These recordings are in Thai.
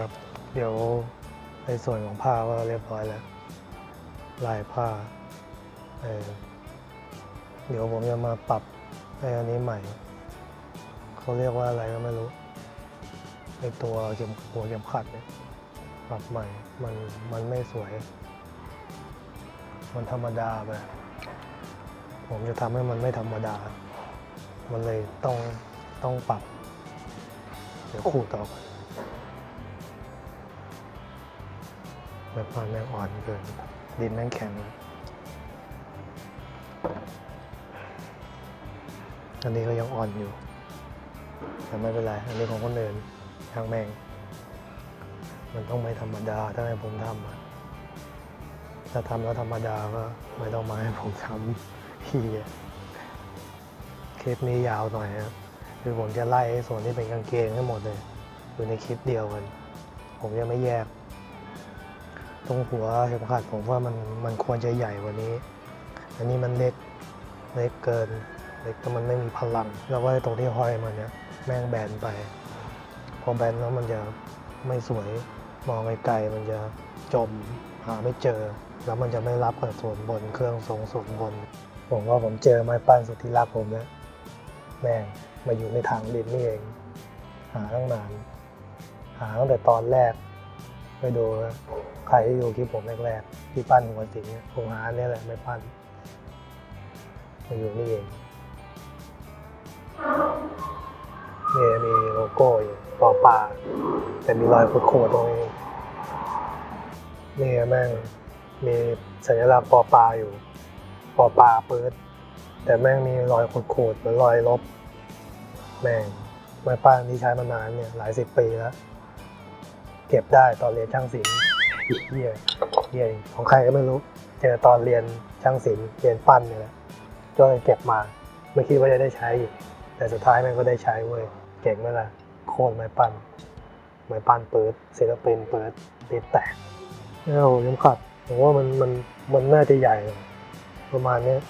ครับ เดี๋ยวในส่วนของผ้าก็เรียบร้อยแล้ว ลายผ้าเเดี๋ยวผมจะมาปรับไอ้อันนี้ใหม่ เขาเรียกว่าอะไรก็ไม่รู้ไอตัวเข็มหัวเข็มขัดเนี่ยปรับใหม่ มันมันไม่สวย มันธรรมดาไป ผมจะทำให้มันไม่ธรรมดา มันเลยต้องต้องปรับ เดี๋ยวขูดต่อไป แบบมันแม่งอ่อนเกิน ดินแม่งแข็ง อันนี้ก็ยังอ่อนอยู่ แต่ไม่เป็นไร อันนี้ของคนอื่นทางแมงมันต้องไม่ธรรมดา ถ้าให้ผมทำอะถ้าทำแล้วธรรมดาก็ไม่ต้องมาให้ผมทำเฮียคลิปนี้ยาวหน่อยครับคือผมจะไล่ไอ้ส่วนที่เป็นกางเกงให้หมดเลย อยู่ในคลิปเดียวกัน ผมจะไม่แยก รงหัวเข็มขัดผมว่ามันมันควรจะใหญ่กว่านี้ อันนี้มันเล็กเล็กเกินเล็กแต่มันไม่มีพลัง แล้วก็ไอ้ตรงที่ห้อยมันเนี่ยแม่งแบนไป พอแบนแล้วมันจะไม่สวยมองไกลๆมันจะจมหาไม่เจอ แล้วมันจะไม่รับกับส่วนบนเครื่องทรงส่วนบน ผมว่าผมเจอไม้ปั้นสุดที่รักผมเนี่ยแม่งมาอยู่ในถังดินนี่เอง หาตั้งนานหาตั้งแต่ตอนแรก ไปดูใครที่ดูคลิปผมแรกๆที่ปั้นหัวสิงเนี่ยผมหาเนี่ยแหละไม่ปั้นมาอยู่นี่เองนี่มีโลโก้อยู่ปอปลาแต่มีรอยโคดๆตรงนี้นี่แม่งมีสัญลักษณ์ปอปลาอยู่ปอปลาเปิด แต่แม่งมีรอยโคดๆเหมือนรอยลบ แม่งไม้ป้านที่ใช้มานานเนี่ยหลายสิบปีแล้ว เก็บได้ตอนเรียนช่างศิลป์เฮียเฮียของใครก็ไม่รู้ เจอตอนเรียนช่างศิลป์เรียนปั้นเนี่ยแหละก็เลยเก็บมาไม่คิดว่าจะได้ใช้อีกแต่สุดท้ายม่งก็ได้ใช้เว้ยเก่งไหมล่ะโคตรไม้ปั้นไม้ปั้นเปิดศิลปินเปิดตีแตกเอ้ายังขัดผมว่ามันมันมันน่าจะใหญ่ ประมาณเนี้ย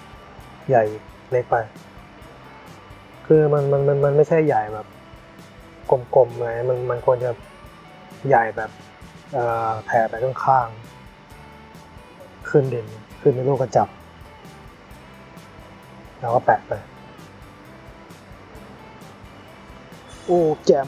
ใหญ่เล็กไป คือมันมันมันมันไม่ใช่ใหญ่แบบกลมๆไงมันมันควรจะ ใหญ่แบบแผ่ไปข้างๆ ขึ้นเด่นขึ้นในลูกกระจับ แล้วก็แปะไป โอ้แจม